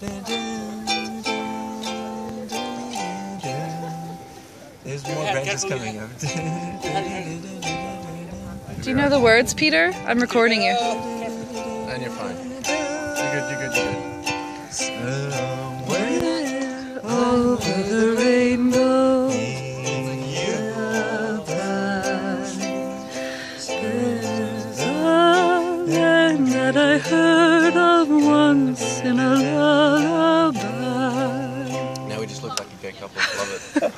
There's more branches coming up. Do you know the words, Peter? I'm recording you. And you're fine. You're good, you're good, you're good. Somewhere Over the rainbow, in your land that I heard of once in a lullaby. Couple. Love it.